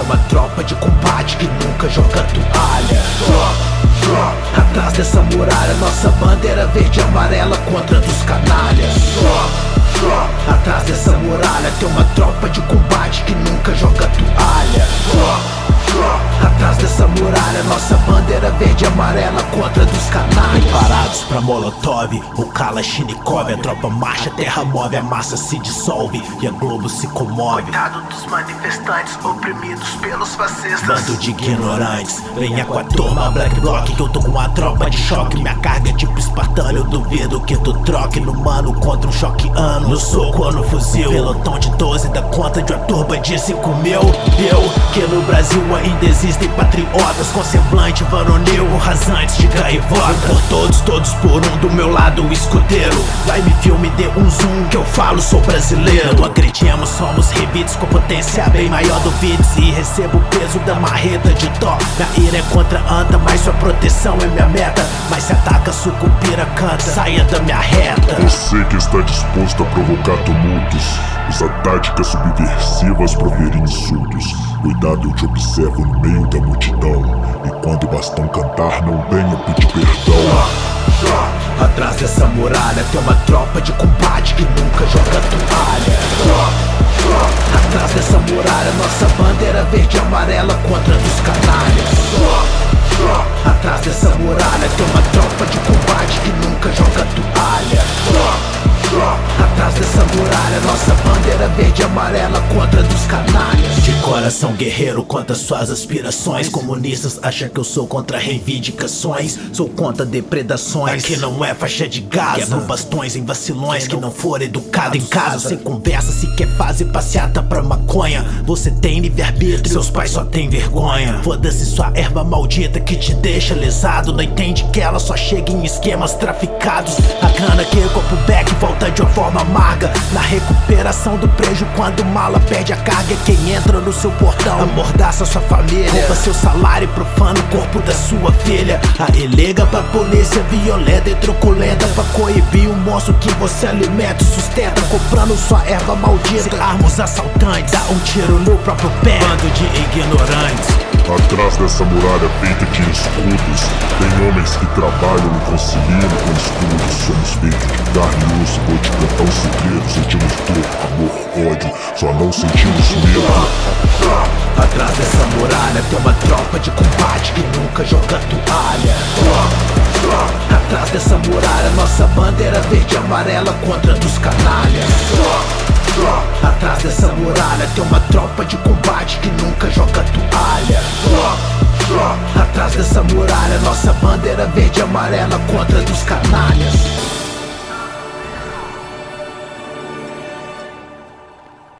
uma tropa de combate que nunca joga toalha. Atrás dessa muralha, nossa bandeira verde e amarela contra dos canalhas. Atrás dessa muralha. Tem uma tropa de combate que nunca joga toalha Atrás dessa muralha, nossa bandeira verde e amarela contra dos canais Preparados pra Molotov, o Kalashnikov A tropa marcha, terra move, a massa se dissolve E a Globo se comove. Coitado dos manifestantes oprimidos pelos fascistas. Bando de ignorantes, venha com a turma Black Block Que eu tô com uma tropa de choque. Minha carga é tipo espartano, eu duvido que tu troque No mano contra um choque ano. No soco ou no fuzil Pelotão de 12 da conta de uma turba de 5 mil. Eu, que no Brasil ainda existem patriotas Com semblante varonil, rasantes de gaivota. Por todos, todos por um, do meu lado o escudeiro. Vai me filme, dê um zoom que eu falo, sou brasileiro. Não acreditemos, somos rebites com potência bem maior do Vides E recebo o peso da marreta de dó. Minha ira é contra anta, mas sua proteção é minha meta. Mas se ataca, sucupira, canta, saia da minha reta. Você que está disposto a provocar tumultos. Usa táticas subversivas proferir insultos Cuidado, eu te observo no meio da multidão. E quando o bastão cantar, não venha pedir perdão. Atrás dessa muralha tem uma tropa de combate que nunca joga toalha. Atrás dessa muralha nossa bandeira verde e amarela contra dos canalhas. Atrás dessa muralha tem uma tropa de combate que nunca joga toalha. Atrás dessa muralha, nossa bandeira verde e amarela contra dos canalhas. De coração guerreiro contra suas aspirações. Comunistas acham que eu sou contra reivindicações. Sou contra depredações. Aqui não é faixa de Gaza Quebro bastões em vacilões. Que não for educado em casa Sem conversa, se quer fazer passeata pra maconha. Você tem livre-arbítrio, seus pais só têm vergonha. Foda-se sua erva maldita que te deixa lesado. Não entende que ela só chega em esquemas traficados. A grana que copo back volta de uma forma amarga. Na recuperação do prejuízo quando mala perde a carga É quem entra no seu portão. Amordaça sua família. Rouba seu salário e profana o corpo da sua filha. A elega pra polícia violenta e truculenta Pra coibir o monstro que você alimenta e sustenta. Comprando sua erva maldita. Armas assaltantes Dá um tiro no próprio pé. Bando de ignorantes. Atrás dessa muralha feita de escudos Tem homens que trabalham e conciliam com estudos Somos feitos de carne e osso Vou te contar um segredo Sentimos dor, amor, ódio Só não sentimos medo. Atrás dessa muralha tem uma tropa de combate que nunca joga toalha. Atrás dessa muralha nossa bandeira verde e amarela contra dos canalhas. Atrás dessa muralha tem uma tropa de combate contra dos canalhas.